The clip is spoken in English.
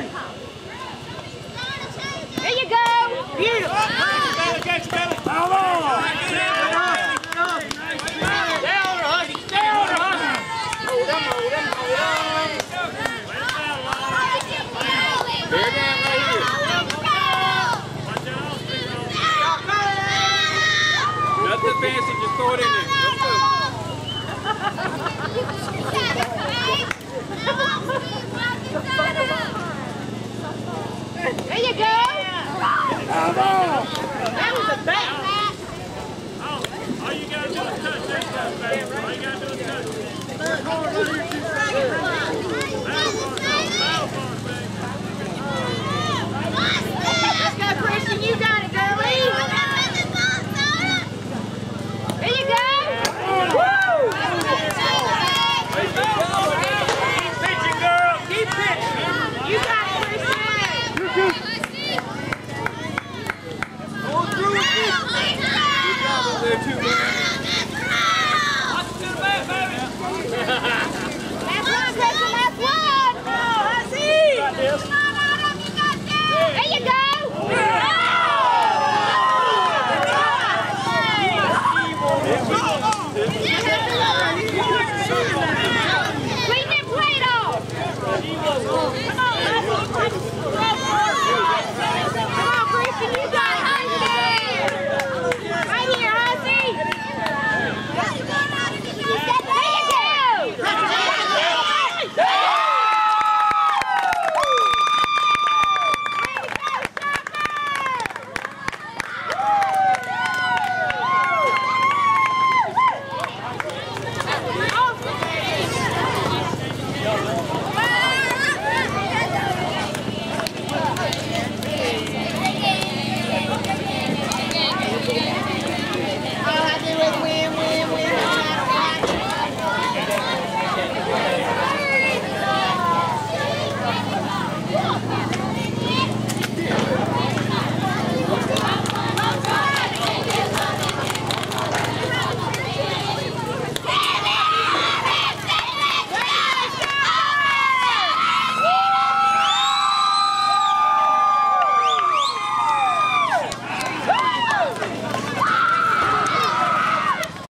There you go. Beautiful. Belly. Hold on. On on Nothing fancy, just throw it in there.